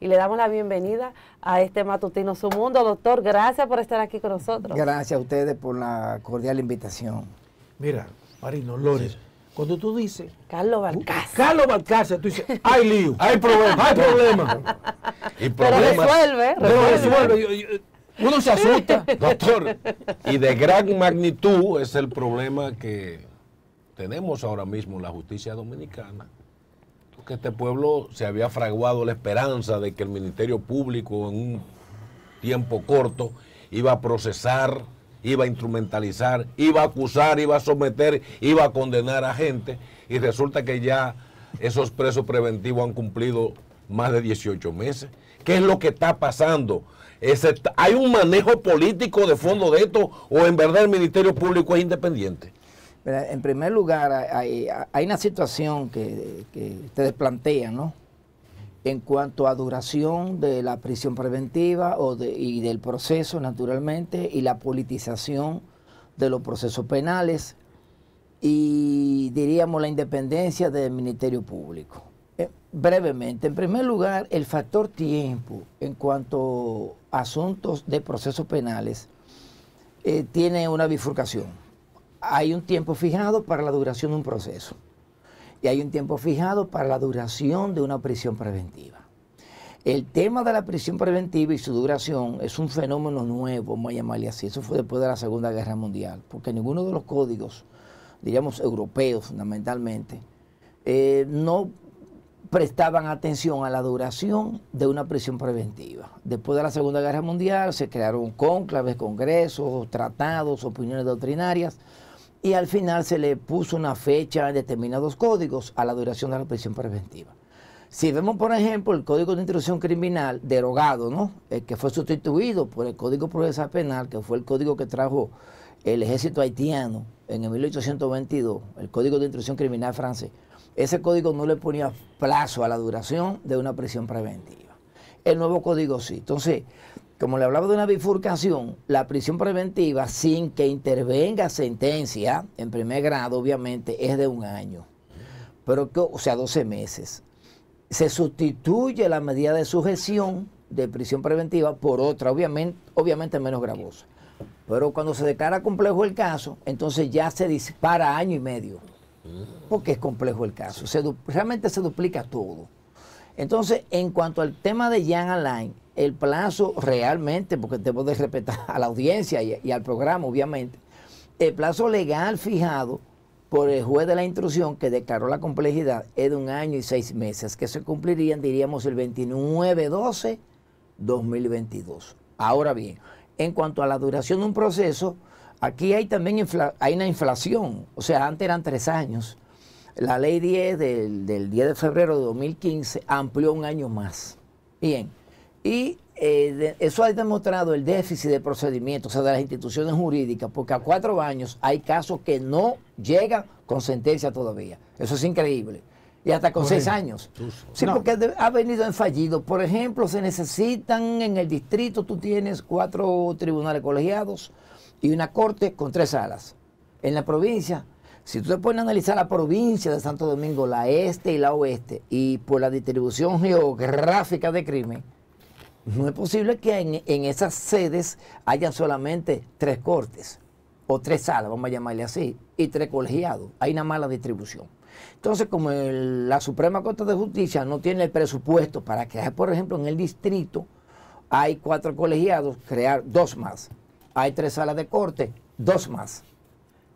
y le damos la bienvenida a este matutino Su Mundo. Doctor, gracias por estar aquí con nosotros. Gracias a ustedes por la cordial invitación. Mira, Marino Lores, cuando tú dices... Carlos Balcázar. Carlos Balcázar, tú dices, hay lío, hay problema, hay problema. y Pero resuelve, resuelve. Uno se asusta. Doctor, y de gran magnitud es el problema que tenemos ahora mismo en la justicia dominicana que este pueblo se había fraguado la esperanza de que el Ministerio Público en un tiempo corto iba a procesar, iba a instrumentalizar, iba a acusar, iba a someter, iba a condenar a gente y resulta que ya esos presos preventivos han cumplido más de 18 meses. ¿Qué es lo que está pasando? ¿Hay un manejo político de fondo de esto o en verdad el Ministerio Público es independiente? En primer lugar, hay, una situación que, ustedes plantean, ¿no? En cuanto a duración de la prisión preventiva y del proceso, naturalmente, y la politización de los procesos penales y, diríamos, la independencia del Ministerio Público. Eh, brevemente, en primer lugar, el factor tiempo en cuanto a asuntos de procesos penales eh, tiene una bifurcación hay un tiempo fijado para la duración de un proceso y hay un tiempo fijado para la duración de una prisión preventiva. El tema de la prisión preventiva y su duración es un fenómeno nuevo, vamos a llamarle así. Eso fue después de la Segunda Guerra Mundial, porque ninguno de los códigos, diríamos europeos fundamentalmente, eh, no prestaban atención a la duración de una prisión preventiva. Después de la Segunda Guerra Mundial se crearon cónclaves, congresos, tratados, opiniones doctrinarias y al final se le puso una fecha en determinados códigos a la duración de la prisión preventiva. Si vemos, por ejemplo, el Código de Instrucción Criminal derogado, ¿no? El que fue sustituido por el Código Procesal Penal, que fue el código que trajo el ejército haitiano en el 1822, el Código de Instrucción Criminal francés, ese código no le ponía plazo a la duración de una prisión preventiva. El nuevo código sí. Entonces, como le hablaba de una bifurcación, la prisión preventiva sin que intervenga sentencia en primer grado, obviamente, es de un año, pero o sea, 12 meses. Se sustituye la medida de sujeción de prisión preventiva por otra, obviamente, obviamente menos gravosa. Pero cuando se declara complejo el caso, entonces ya se dispara año y medio, porque es complejo el caso. realmente se duplica todo. Entonces, en cuanto al tema de Jan Alain, el plazo realmente, porque tenemos de respetar a la audiencia y, al programa, obviamente, el plazo legal fijado por el juez de la instrucción que declaró la complejidad es de un año y seis meses, que se cumplirían, diríamos, el 29-12-2022. Ahora bien, en cuanto a la duración de un proceso, aquí hay también hay una inflación, o sea, antes eran tres años. La ley 10 del, del 10 de febrero de 2015 amplió un año más. Bien, y eh, eso ha demostrado el déficit de procedimientos, o sea, de las instituciones jurídicas, porque a cuatro años hay casos que no llegan con sentencia todavía. Eso es increíble. Y hasta con seis años. Sí, porque ha venido en fallido. Por ejemplo, se necesitan en el distrito, tú tienes cuatro tribunales colegiados y una corte con tres salas. En la provincia, si tú te pones a analizar la provincia de Santo Domingo, la este y la oeste, y por la distribución geográfica de crimen, no es posible que en, esas sedes hayan solamente tres cortes o tres salas, vamos a llamarle así, y tres colegiados. Hay una mala distribución. Entonces, como la Suprema Corte de Justicia no tiene el presupuesto para crear, por ejemplo, en el distrito, hay cuatro colegiados, crear dos más. Hay tres salas de corte, dos más.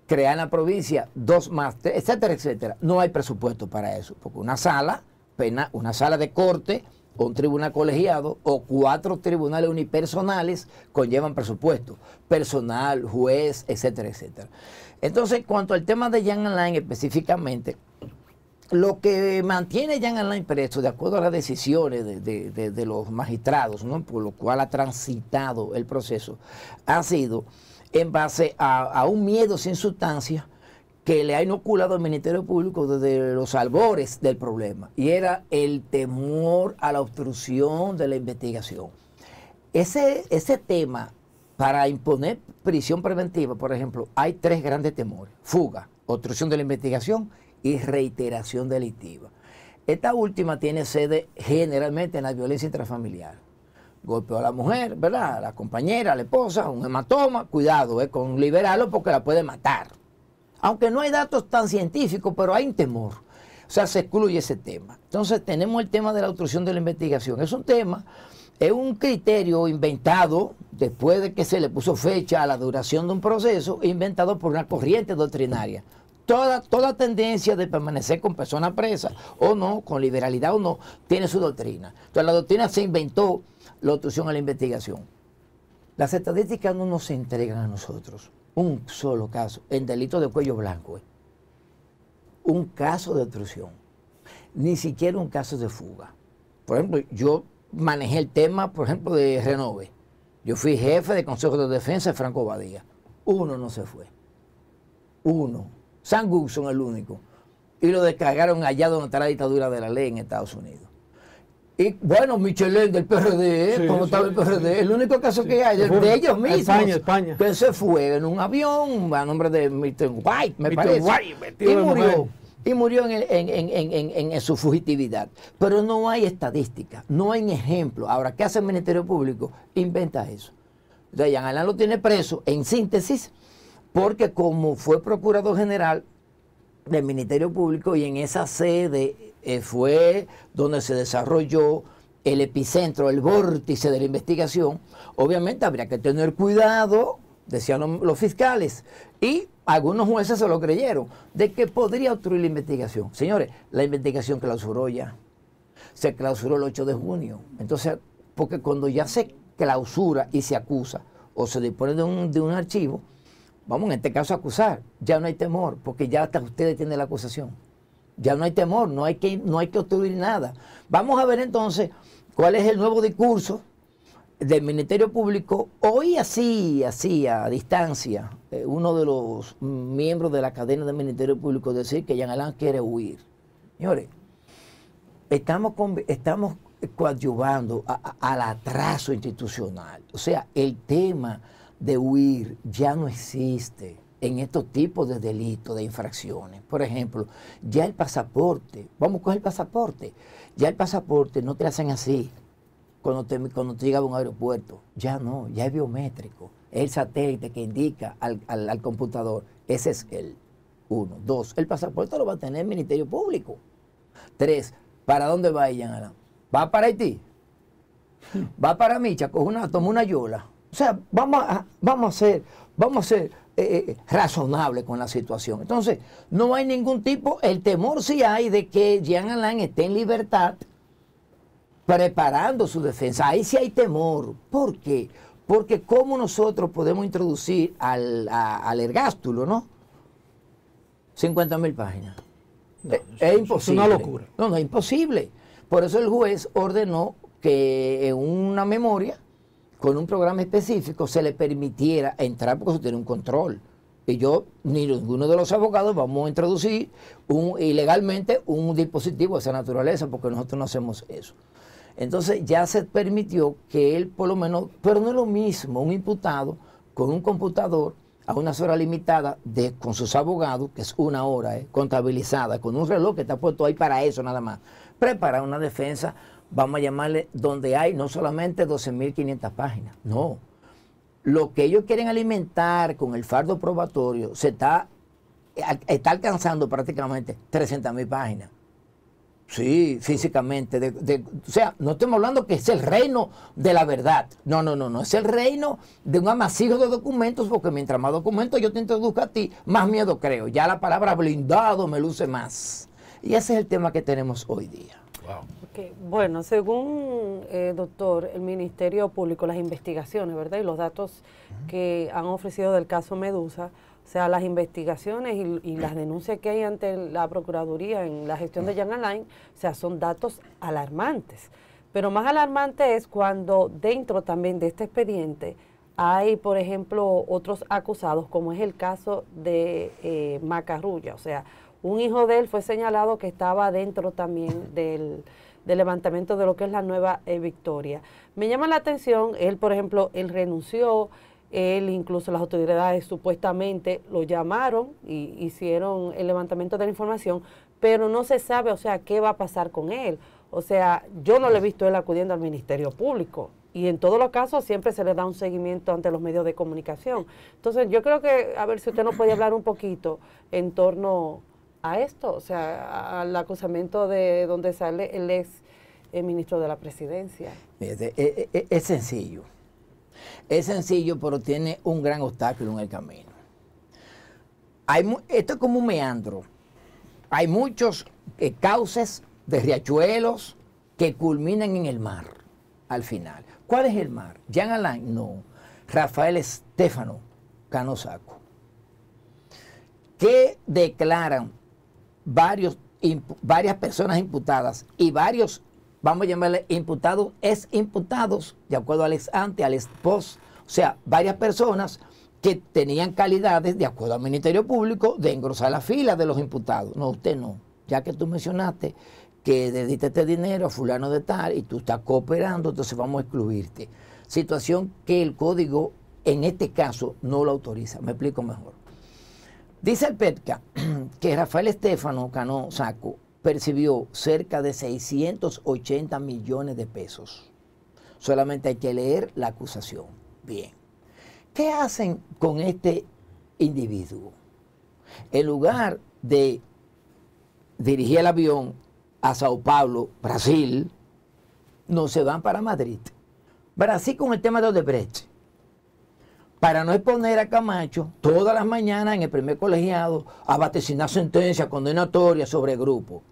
Crear en la provincia, dos más, etcétera, etcétera. No hay presupuesto para eso, porque una sala, pena, una sala de corte un tribunal colegiado o cuatro tribunales unipersonales conllevan presupuesto, personal, juez, etcétera, etcétera. Entonces, cuanto al tema de Jan Alain específicamente, lo que mantiene Jan Alain preso, de acuerdo a las decisiones de, los magistrados, por lo cual ha transitado el proceso, ha sido en base a un miedo sin sustancia que le ha inoculado al Ministerio Público desde los albores del problema, y era el temor a la obstrucción de la investigación. Ese, ese tema, para imponer prisión preventiva, por ejemplo, hay tres grandes temores. Fuga, obstrucción de la investigación y reiteración delictiva. Esta última tiene sede generalmente en la violencia intrafamiliar. Golpeó a la mujer, ¿verdad? A la compañera, a la esposa, un hematoma. Cuidado, eh, con liberarlo porque la puede matar. Aunque no hay datos tan científicos, pero hay un temor. O sea, se excluye ese tema. Entonces tenemos el tema de la obstrucción de la investigación. Es un tema, es un criterio inventado después de que se le puso fecha a la duración de un proceso, inventado por una corriente doctrinaria. Toda, toda tendencia de permanecer con personas presas o no, con liberalidad o no, tiene su doctrina. Entonces la doctrina se inventó la obstrucción a la investigación. Las estadísticas no nos entregan a nosotros un solo caso en delito de cuello blanco. eh. Un caso de obstrucción. Ni siquiera un caso de fuga. Por ejemplo, yo manejé el tema, por ejemplo, de Renove. Yo fui jefe de Consejo de Defensa de Franco Badía. Uno no se fue. Uno. San Gubson el único. Y lo descargaron allá donde está la dictadura de la ley en Estados Unidos. Y bueno, Michelin del PRD, Sí, como sí, estaba el PRD, el único caso que hay de, Fue de ellos mismos. España, España. Que se fue en un avión a nombre de Mr. White, me Mr. parece. White, y murió. Y murió en, su fugitividad. Pero no hay estadística, no hay ejemplo. Ahora, ¿qué hace el Ministerio Público? Inventa eso. Jean Alain lo tiene preso, en síntesis, porque como fue procurador general del Ministerio Público y en esa sede eh, fue donde se desarrolló el epicentro, el vórtice de la investigación, obviamente habría que tener cuidado, decían lo- los fiscales, y algunos jueces se lo creyeron, de que podría obstruir la investigación. Señores, la investigación clausuró ya. Se clausuró el 8 de junio. Entonces, porque cuando ya se clausura y se acusa o se dispone de un, de un archivo, vamos en este caso a acusar, ya no hay temor, porque ya hasta ustedes tienen la acusación. Ya no hay temor, no hay que, no hay que obstruir nada. Vamos a ver entonces cuál es el nuevo discurso del Ministerio Público. Hoy así, así, a distancia, eh, uno de los miembros de la cadena del Ministerio Público decir que Jean Alain quiere huir. Señores, estamos, estamos coadyuvando al atraso institucional. O sea, el tema de huir ya no existe en estos tipos de delitos, de infracciones. Por ejemplo, ya el pasaporte, vamos con el pasaporte, ya el pasaporte no te hacen así cuando te, cuando llega a un aeropuerto. Ya no, ya es biométrico. Es el satélite que indica al, al- computador. Ese es el uno. Dos, el pasaporte lo va a tener el Ministerio Público. Tres, ¿para dónde va ella, Ana? ¿Va para Haití? ¿Va para Micha? Una, toma una yola. O sea, vamos a, vamos a ser, vamos a ser eh, eh, razonables con la situación. Entonces, no hay ningún tipo, el temor sí hay de que Jean Alain esté en libertad preparando su defensa. Ahí sí hay temor. ¿Por qué? Porque cómo nosotros podemos introducir al, a- al ergástulo, ¿no? 50 mil páginas. No, Eh, es es imposible. una locura. No, no, es imposible. Por eso el juez ordenó que en una memoria, con un programa específico, se le permitiera entrar porque eso tiene un control. Y yo, ni ninguno de los abogados vamos a introducir un, ilegalmente un dispositivo de esa naturaleza, porque nosotros no hacemos eso. Entonces ya se permitió que él por lo menos, pero no es lo mismo un imputado con un computador a unas horas limitadas de, con sus abogados, que es una hora eh, contabilizada, con un reloj que está puesto ahí para eso nada más, preparar una defensa, vamos a llamarle, donde hay no solamente 12.500 páginas, no. Lo que ellos quieren alimentar con el fardo probatorio se está, está alcanzando prácticamente 300.000 páginas. Sí, físicamente. o sea, no estamos hablando que es el reino de la verdad. No, no, no, no. Es el reino de un amasijo de documentos, porque mientras más documentos yo te introduzco a ti, más miedo creo. Ya la palabra blindado me luce más. Y ese es el tema que tenemos hoy día. Wow. Ok, Bueno, según eh, doctor, el Ministerio Público, las investigaciones, ¿verdad? Y los datos que han ofrecido del caso Medusa, o sea, las investigaciones y, y las denuncias que hay ante la Procuraduría en la gestión de Jan Alain, o sea, son datos alarmantes. Pero más alarmante es cuando dentro también de este expediente hay, por ejemplo, otros acusados, como es el caso de eh, Macarrulla, o sea, un hijo de él fue señalado que estaba dentro también del, del levantamiento de lo que es la nueva eh, Victoria. Me llama la atención, él, por ejemplo, él renunció, él incluso las autoridades supuestamente lo llamaron y hicieron el levantamiento de la información, pero no se sabe, o sea, qué va a pasar con él. O sea, yo no le he visto él acudiendo al Ministerio Público y en todos los casos siempre se le da un seguimiento ante los medios de comunicación. Entonces, yo creo que, a ver si usted nos puede hablar un poquito en torno a esto, o sea, al acusamiento de donde sale el ex eh, ministro de la presidencia. Mire, es, es- sencillo. Es sencillo, pero tiene un gran obstáculo en el camino. Hay, esto es como un meandro. Hay muchos eh, cauces de riachuelos que culminan en el mar al final. ¿Cuál es el mar? Jean Alain, no. Rafael Estefano Canosaco. Que declaran varios, varias personas imputadas y varios, vamos a llamarle imputados, es imputados, de acuerdo al ex ante, al ex post, o sea, varias personas que tenían calidades, de acuerdo al Ministerio Público, de engrosar la fila de los imputados. No, usted no, ya que tú mencionaste que le diste este dinero a fulano de tal y tú estás cooperando, entonces vamos a excluirte. Situación que el código en este caso no lo autoriza. Me explico mejor. Dice el PETCA que Rafael Estefano Cano Saco percibió cerca de 680 millones de pesos. Solamente hay que leer la acusación. Bien. ¿Qué hacen con este individuo? En lugar de dirigir el avión a Sao Paulo, Brasil, no se van para Madrid. Brasil con el tema de Odebrecht para no exponer a Camacho todas las mañanas en el primer colegiado a vaticinar sentencia condenatoria sobre el grupo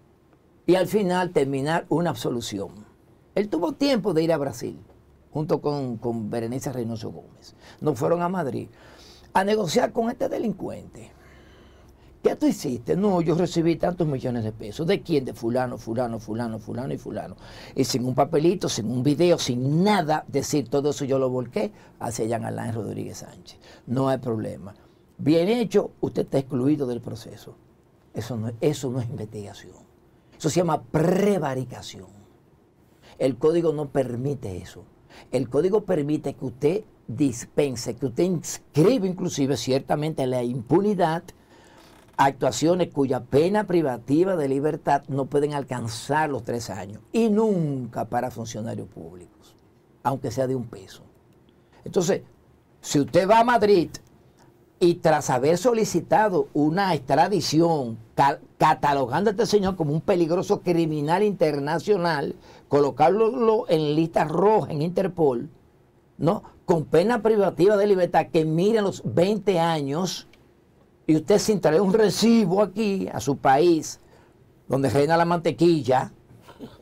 y al final terminar una absolución. Él tuvo tiempo de ir a Brasil junto con, con Berenice Reynoso Gómez. No fueron a Madrid a negociar con este delincuente. ¿Qué tú hiciste? No, yo recibí tantos millones de pesos. ¿De quién? De fulano, fulano, fulano, fulano y fulano. Y sin un papelito, sin un video, sin nada, decir todo eso yo lo volqué hacia Jean Alain Rodríguez Sánchez. No hay problema. Bien hecho, usted está excluido del proceso. Eso no, eso no es investigación. Eso se llama prevaricación. El código no permite eso. El código permite que usted dispense, que usted inscribe inclusive ciertamente la impunidad actuaciones cuya pena privativa de libertad no pueden alcanzar los tres años y nunca para funcionarios públicos, aunque sea de un peso. Entonces, si usted va a Madrid y tras haber solicitado una extradición, ca- catalogando a este señor como un peligroso criminal internacional, colocarlo lo- en lista roja en Interpol, ¿no? Con pena privativa de libertad que miren los 20 años y usted sin traer un recibo aquí a su país, donde reina la mantequilla,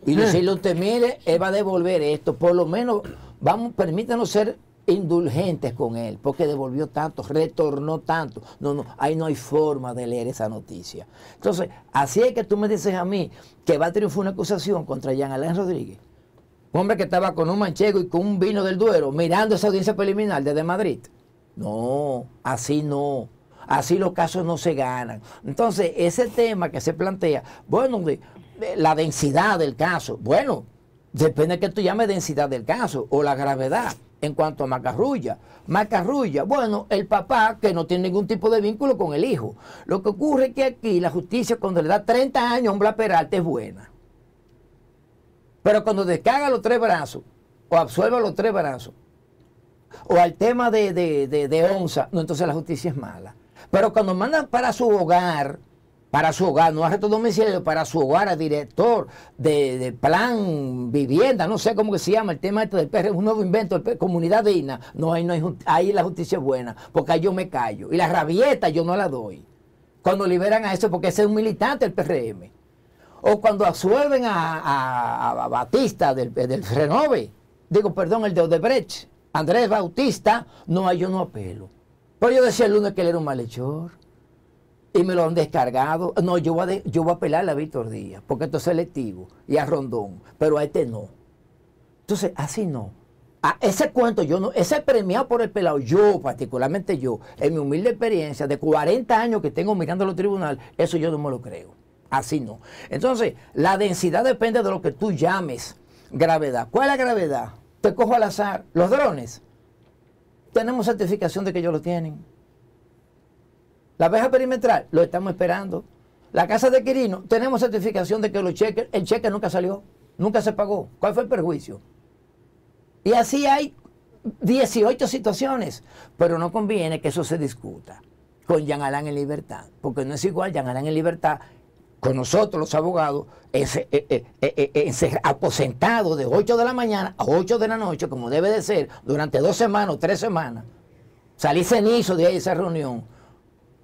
y decirle a usted, mire, él va a devolver esto, por lo menos, vamos, permítanos ser indulgentes con él, porque devolvió tanto, retornó tanto. No, no, ahí no hay forma de leer esa noticia. Entonces, así es que tú me dices a mí que va a triunfar una acusación contra Jean Alain Rodríguez. Un hombre que estaba con un manchego y con un vino del Duero mirando esa audiencia preliminar desde Madrid. No, así no. Así los casos no se ganan. Entonces, ese tema que se plantea, bueno, la densidad del caso, bueno, depende de que tú llames densidad del caso o la gravedad en cuanto a Macarrulla. Macarrulla, bueno, el papá que no tiene ningún tipo de vínculo con el hijo. Lo que ocurre es que aquí la justicia cuando le da 30 años a un Blas Peralta es buena. Pero cuando descarga los tres brazos, o absuelve los tres brazos, o al tema de, de, de, de onza, no, entonces la justicia es mala. Pero cuando mandan para su hogar, para su hogar, no arresto domiciliario, para su hogar, al director de, plan vivienda, no sé cómo se llama el tema este del PR, un nuevo invento, el P- comunidad digna, no, ahí no hay, ahí la justicia es buena, porque ahí yo me callo. Y la rabieta yo no la doy. Cuando liberan a eso, porque ese es un militante del PRM. O cuando absuelven a, a- a Batista del, del Renove, digo, perdón, el de Odebrecht, Andrés Bautista, no, ahí yo no apelo. Pero yo decía el lunes que él era un malhechor y me lo han descargado. No, yo voy a, de- yo voy a apelarle a Víctor Díaz, porque esto es selectivo, y a Rondón, pero a este no. Entonces, así no. A ese cuento yo no, ese premiado por el pelado, yo particularmente yo, en mi humilde experiencia de 40 años que tengo mirando los tribunales, eso yo no me lo creo. Así no. Entonces, la densidad depende de lo que tú llames gravedad. ¿Cuál es la gravedad? Te cojo al azar. Los drones. Tenemos certificación de que ellos lo tienen. La abeja perimetral, lo estamos esperando. La casa de Quirino, tenemos certificación de que el cheque nunca salió, nunca se pagó. ¿Cuál fue el perjuicio? Y así hay 18 situaciones, pero no conviene que eso se discuta con Jean Alain en libertad, porque no es igual Jean Alain en libertad con nosotros los abogados, es, eh, eh, eh, de 8 de la mañana a 8 de la noche, como debe de ser, durante dos semanas o tres semanas, salí cenizo de ahí esa reunión,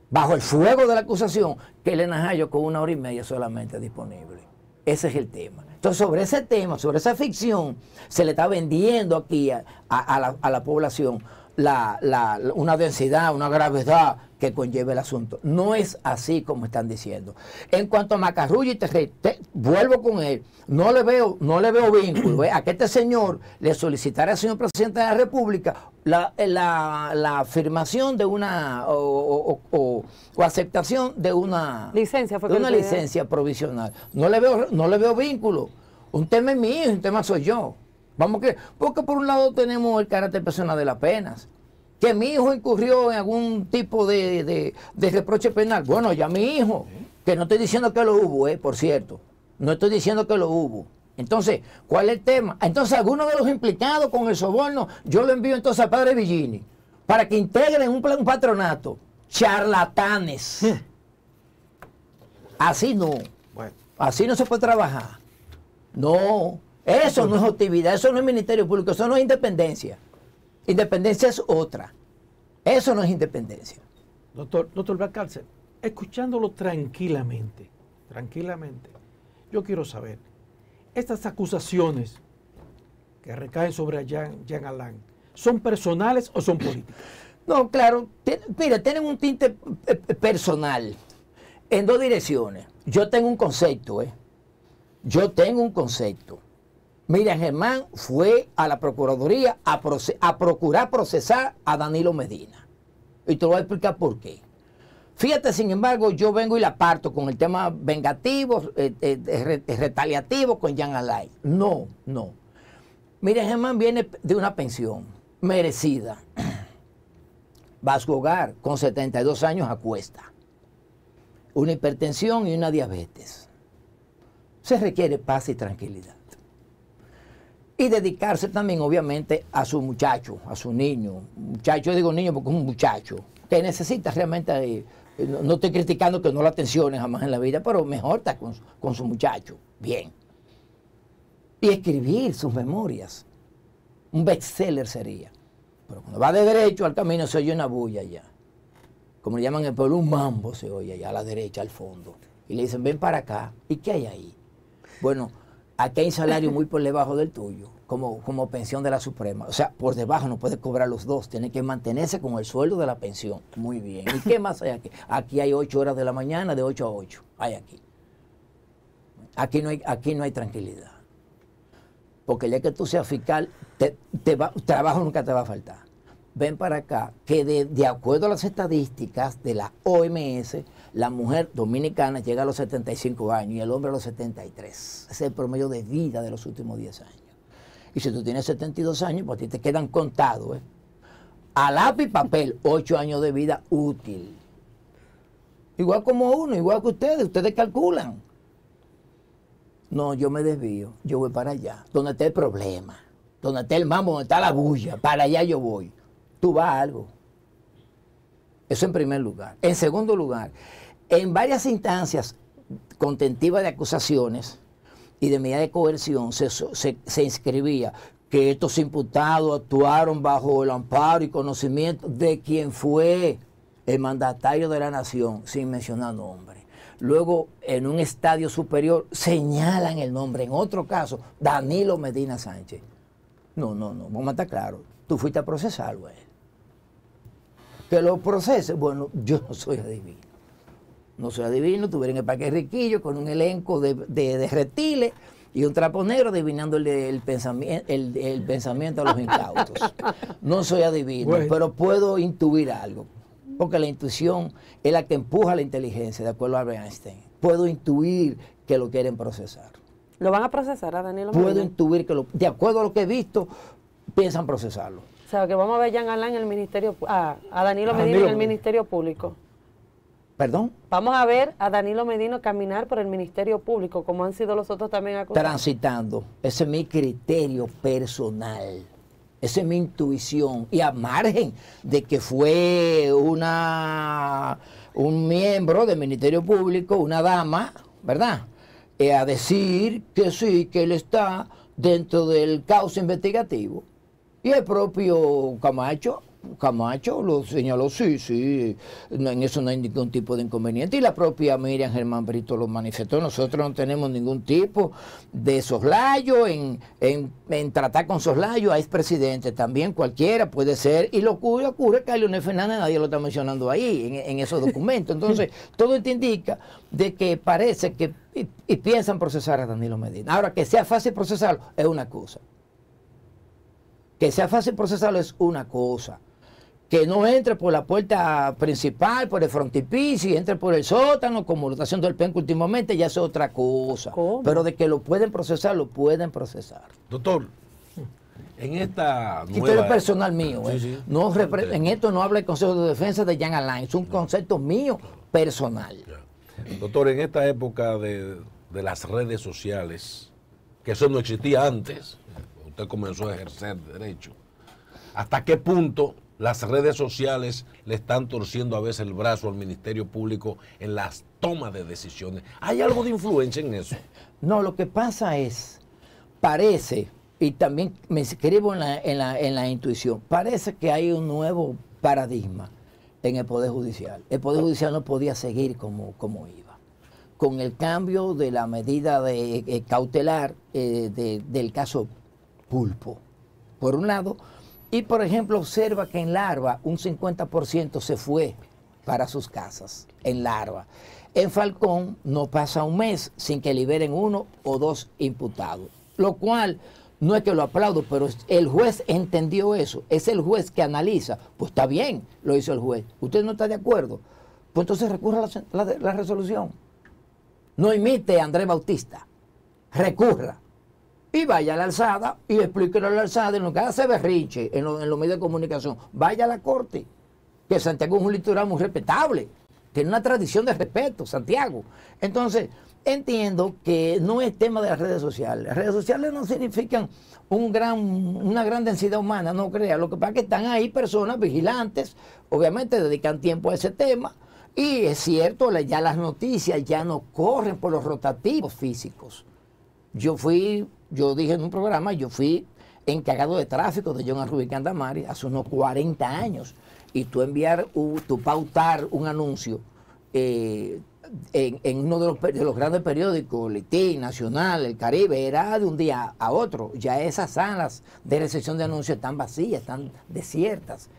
bajo el fuego de la acusación, que el enajayo con una hora y media solamente disponible. Ese es el tema. Entonces, sobre ese tema, sobre esa ficción, se le está vendiendo aquí a, la, población una densidad, una gravedad que conlleve el asunto. No es así como están diciendo. En cuanto a Macarrullo y te, vuelvo con él, no le veo, no le veo vínculo a que este señor le solicitara al señor presidente de la República la, afirmación de una o, aceptación de una licencia, de una licencia provisional. No le veo, no le veo vínculo. Un tema es mío, un tema soy yo. Vamos que, porque por un lado tenemos el carácter personal de las penas que mi hijo incurrió en algún tipo de, reproche penal. Bueno, ya mi hijo, que no estoy diciendo que lo hubo, eh, por cierto, no estoy diciendo que lo hubo. Entonces, ¿cuál es el tema? Entonces, algunos de los implicados con el soborno, yo lo envío entonces al padre Villini para que integren un, un patronato. Charlatanes. Así no. Así no se puede trabajar. No, eso no es actividad, eso no es Ministerio Público, eso no es independencia. Independencia es otra. Eso no es independencia. Doctor, doctor Bacalcer, escuchándolo tranquilamente, tranquilamente, yo quiero saber, estas acusaciones que recaen sobre Jean, Jean Alain, ¿son personales o son políticas? No, claro, mira, tienen un tinte eh, eh, personal en dos direcciones. Yo tengo un concepto, ¿eh? Yo tengo un concepto. Miriam Germán fue a la Procuraduría a, procurar procesar a Danilo Medina. Y te voy a explicar por qué. Fíjate, sin embargo, yo vengo y la parto con el tema vengativo, eh, eh, retaliativo con Jan Alay. No, no. Miriam Germán viene de una pensión merecida. Va a su hogar con 72 años a cuesta. Una hipertensión y una diabetes. Se requiere paz y tranquilidad y dedicarse también obviamente a su muchacho, a su niño. Muchacho, yo digo niño porque es un muchacho que necesita realmente, eh, no, estoy criticando que no la atenciones jamás en la vida, pero mejor está con, su muchacho, bien. Y escribir sus memorias. Un bestseller sería. Pero cuando va de derecho al camino se oye una bulla ya. Como le llaman en el pueblo, un mambo se oye allá a la derecha, al fondo. Y le dicen, ven para acá. ¿Y qué hay ahí? Bueno, Aquí hay un salario muy por debajo del tuyo, como, como pensión de la Suprema. O sea, por debajo no puede cobrar los dos, tiene que mantenerse con el sueldo de la pensión. Muy bien. ¿Y qué más hay aquí? Aquí hay ocho horas de la mañana, de ocho a ocho. Hay aquí. Aquí no hay, aquí no hay tranquilidad. Porque ya que tú seas fiscal, trabajo nunca te va a faltar. Ven para acá, que de, de acuerdo a las estadísticas de la OMS, la mujer dominicana llega a los 75 años y el hombre a los 73. Ese es el promedio de vida de los últimos 10 años. Y si tú tienes 72 años, pues a ti te quedan contados. ¿eh? A lápiz y papel, 8 años de vida útil. Igual como uno, igual que ustedes, ustedes calculan. No, yo me desvío, yo voy para allá, donde está el problema, donde está el mambo, donde está la bulla, para allá yo voy. Tú vas a algo. Eso en primer lugar. En segundo lugar, en varias instancias contentivas de acusaciones y de medida de coerción se, inscribía que estos imputados actuaron bajo el amparo y conocimiento de quien fue el mandatario de la nación, sin mencionar nombre. Luego, en un estadio superior, señalan el nombre. En otro caso, Danilo Medina Sánchez. No, no, no, vamos a estar claro. Tú fuiste a procesarlo a él. Que lo procese, bueno, yo no soy adivino no soy adivino, tuve en el Parque Riquillo con un elenco de, reptiles y un trapo negro adivinando el, pensamiento, el, pensamiento a los incautos. No soy adivino, pero puedo intuir algo, porque la intuición es la que empuja la inteligencia, de acuerdo a Einstein. Puedo intuir que lo quieren procesar. ¿Lo van a procesar a Danilo Puedo intuir que, lo, de acuerdo a lo que he visto, piensan procesarlo. O sea, que vamos a ver a Jean Alain en el Ministerio, a, Danilo Medina en el Ministerio Público. Perdón. Vamos a ver a Danilo Medino caminar por el Ministerio Público, como han sido los otros también acusados. Transitando. Ese es mi criterio personal. Esa es mi intuición. Y a margen de que fue una un miembro del Ministerio Público, una dama, ¿verdad? Eh, a decir que sí, que él está dentro del caos investigativo. Y el propio Camacho Camacho lo señaló, sí, sí, en eso no hay ningún tipo de inconveniente. Y la propia Miriam Germán Brito lo manifestó. Nosotros no tenemos ningún tipo de soslayo en, en, tratar con soslayo a expresidente. También cualquiera puede ser. Y lo que ocurre es que a Leonel Fernández nadie lo está mencionando ahí, en, esos documentos. Entonces, todo esto indica de que parece que y, y piensan procesar a Danilo Medina. Ahora, que sea fácil procesarlo es una cosa. Que sea fácil procesarlo es una cosa que no entre por la puerta principal, por el frontipicio y entre por el sótano, como lo está haciendo el penco últimamente, ya es otra cosa. Pero de que lo pueden procesar, lo pueden procesar. Doctor, en esta nueva... Esto es personal mío. ¿eh? No en esto no habla el Consejo de Defensa de Jan Alain, es un concepto mío personal. Doctor, en esta época de, de las redes sociales, que eso no existía antes, usted comenzó a ejercer derecho, ¿hasta qué punto las redes sociales le están torciendo a veces el brazo al Ministerio Público en las tomas de decisiones. ¿Hay algo de influencia en eso? No, lo que pasa es, parece, y también me escribo en la, en la, intuición, parece que hay un nuevo paradigma en el Poder Judicial. El Poder Judicial no podía seguir como, como iba. Con el cambio de la medida de, eh, cautelar eh, del caso Pulpo. Por un lado, y por ejemplo, observa que en Larva un 50% se fue para sus casas, en Larva. En Falcón no pasa un mes sin que liberen uno o dos imputados, lo cual no es que lo aplaudo, pero el juez entendió eso, es el juez que analiza, pues está bien, lo hizo el juez, usted no está de acuerdo, pues entonces recurra a la, la resolución. No imite a Andrés Bautista, recurra y vaya a la alzada y explíquelo a la alzada en lo que hace berrinche en, los medios de comunicación. Vaya a la corte, que Santiago es un litoral muy respetable, tiene una tradición de respeto, Santiago. Entonces, entiendo que no es tema de las redes sociales. Las redes sociales no significan un gran, una gran densidad humana, no crea. Lo que pasa es que están ahí personas vigilantes, obviamente dedican tiempo a ese tema. Y es cierto, ya las noticias ya no corren por los rotativos físicos. Yo fui yo dije en un programa, yo fui encargado de tráfico de John Rubí Candamari hace unos 40 años. Y tú enviar, tu pautar un anuncio eh, en, uno de los, de los, grandes periódicos, Litín, Nacional, El Caribe, era de un día a otro. Ya esas salas de recepción de anuncios están vacías, están desiertas.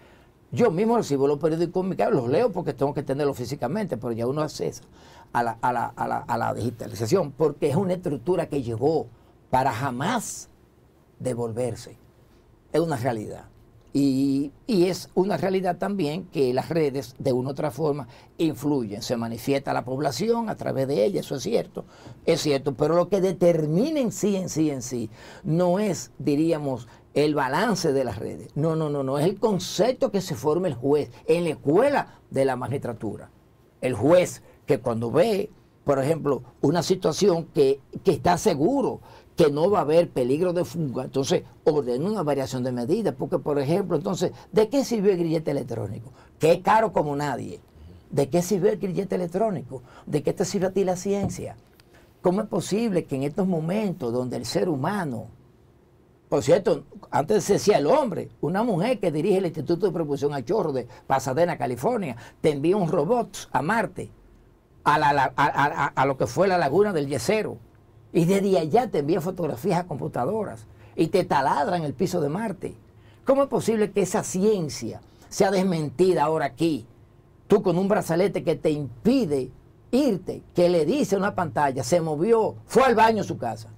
Yo mismo recibo los periódicos en mi casa, los leo porque tengo que tenerlos físicamente, pero ya uno accesa a la digitalización, porque es una estructura que llegó para jamás devolverse. Es una realidad. Y, es una realidad también que las redes de una u otra forma influyen, se manifiesta la población a través de ellas, eso es cierto, es cierto, pero lo que determina en sí, en sí, en sí, no es, diríamos, el balance de las redes, no, no, no, no, es el concepto que se forma el juez en la escuela de la magistratura. El juez que cuando ve, por ejemplo, una situación que, que está seguro, que no va a haber peligro de fuga, entonces ordena una variación de medidas, porque por ejemplo, entonces, ¿de qué sirvió el grillete electrónico? Que es caro como nadie. ¿De qué sirvió el grillete electrónico? ¿De qué te sirve a ti la ciencia? ¿Cómo es posible que en estos momentos donde el ser humano, por cierto, antes se decía el hombre, una mujer que dirige el Instituto de Propulsión a Chorro de Pasadena, California, te envía un robot a Marte, a, a lo que fue la laguna del Yesero, y desde allá te envían fotografías a computadoras y te taladran el piso de Marte. ¿Cómo es posible que esa ciencia sea desmentida ahora aquí? Tú con un brazalete que te impide irte, que le dice una pantalla, se movió, fue al baño a su casa.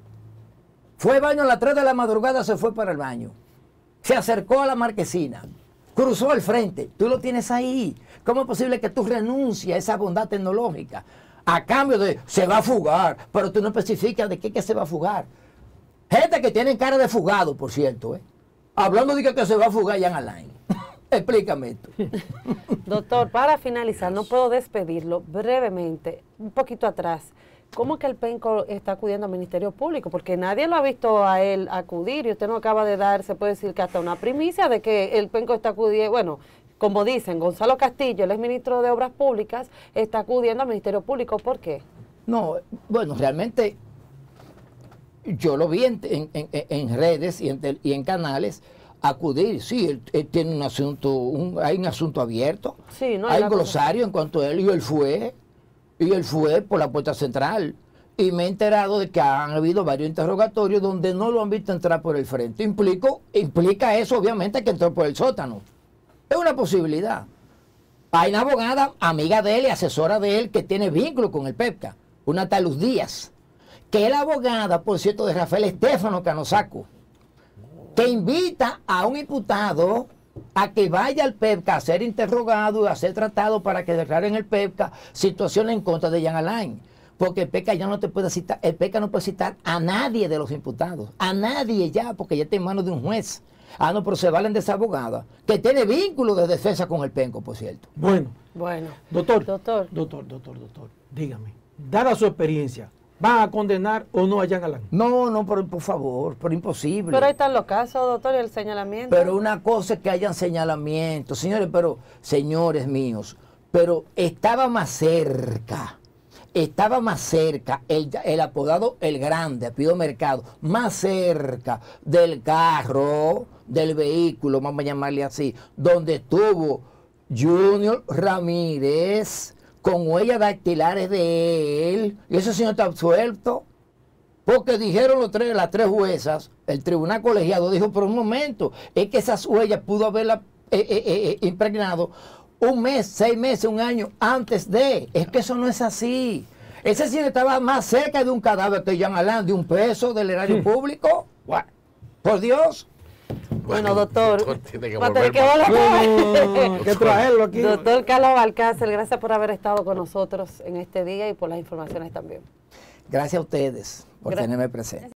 Fue al baño a las 3 de la madrugada, se fue para el baño. Se acercó a la marquesina, cruzó al frente, tú lo tienes ahí. ¿Cómo es posible que tú renuncies a esa bondad tecnológica? A cambio de se va a fugar, pero tú no especificas de qué que se va a fugar. Gente que tiene cara de fugado, por cierto, ¿eh? hablando de que, se va a fugar ya en Alain. Explícame esto. Doctor, para finalizar, no puedo despedirlo brevemente, un poquito atrás. ¿Cómo que el PENCO está acudiendo al Ministerio Público? Porque nadie lo ha visto a él acudir y usted no acaba de dar, se puede decir que hasta una primicia de que el PENCO está acudiendo, bueno, como dicen, Gonzalo Castillo, el ex ministro de Obras Públicas, está acudiendo al Ministerio Público. ¿Por qué? No, bueno, realmente yo lo vi en, en- en- en redes y en, tel- y en canales acudir. Sí, él, él tiene un asunto, un- hay un asunto abierto. Sí, no, hay la un cosa- glosario en cuanto a él y él fue. Y él fue por la puerta central. Y me he enterado de que han habido varios interrogatorios donde no lo han visto entrar por el frente. Implico, implica eso, obviamente, que entró por el sótano. Es una posibilidad. Hay una abogada, amiga de él y asesora de él, que tiene vínculo con el PEPCA, una tal Luz Díaz, que es la abogada, por cierto, de Rafael Estefano Canosaco, que invita a un imputado a que vaya al PEPCA a ser interrogado y a ser tratado para que declare en el PEPCA situaciones en contra de Jean Alain. Porque el PEPCA ya no te puede citar, el PEPCA no puede citar a nadie de los imputados, a nadie ya, porque ya está en manos de un juez. Ah, no, pero se valen de esa abogada, que tiene vínculo de defensa con el PENCO, por cierto. Bueno, Bueno, doctor, Doctor. doctor, doctor, doctor, dígame, dada su experiencia, ¿van a condenar o no a Jean Alain? No, no, por, por favor, pero imposible. pero ahí están los casos, doctor, y el señalamiento. Pero una cosa es que hayan señalamientos, señores, pero, señores míos, pero estaba más cerca, estaba más cerca el, el apodado El Grande, apellido Mercado, más cerca del carro, del vehículo, vamos a llamarle así, donde estuvo Junior Ramírez con huellas dactilares de él, y ese señor está absuelto. Porque dijeron los tres, las tres juezas, el tribunal colegiado dijo, por un momento, es que esas huellas pudo haberla eh, eh, eh, impregnado un mes, seis meses, un año antes de. Es que eso no es así. Ese señor estaba más cerca de un cadáver que Jean Alain, de un peso del erario público. Guau. Por Dios. Bueno, doctor, tiene que va a tener volver que volver. Que traerlo aquí. Doctor Carlos Balcácer, gracias por haber estado con nosotros en este día y por las informaciones también. Gracias a ustedes por tenerme presente.